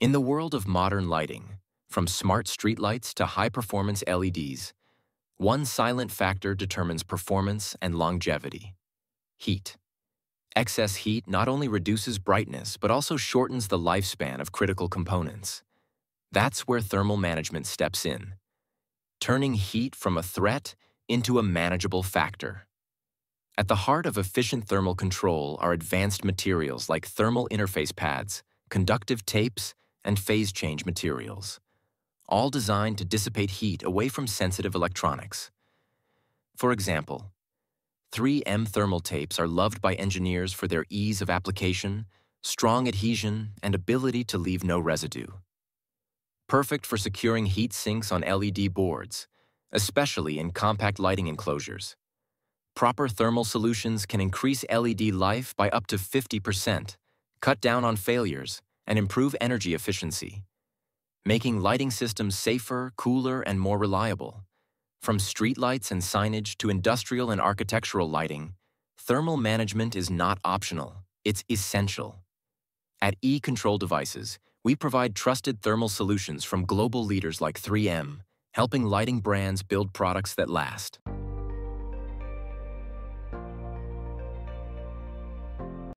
In the world of modern lighting, from smart streetlights to high-performance LEDs, one silent factor determines performance and longevity. Heat. Excess heat not only reduces brightness, but also shortens the lifespan of critical components. That's where thermal management steps in, turning heat from a threat into a manageable factor. At the heart of efficient thermal control are advanced materials like thermal interface pads, conductive tapes, and phase change materials, all designed to dissipate heat away from sensitive electronics. For example, 3M thermal tapes are loved by engineers for their ease of application, strong adhesion, and ability to leave no residue. Perfect for securing heat sinks on LED boards, especially in compact lighting enclosures. Proper thermal solutions can increase LED life by up to 50%, cut down on failures, and improve energy efficiency, making lighting systems safer, cooler, and more reliable. From streetlights and signage to industrial and architectural lighting, thermal management is not optional, it's essential. At E-Control Devices, we provide trusted thermal solutions from global leaders like 3M, helping lighting brands build products that last.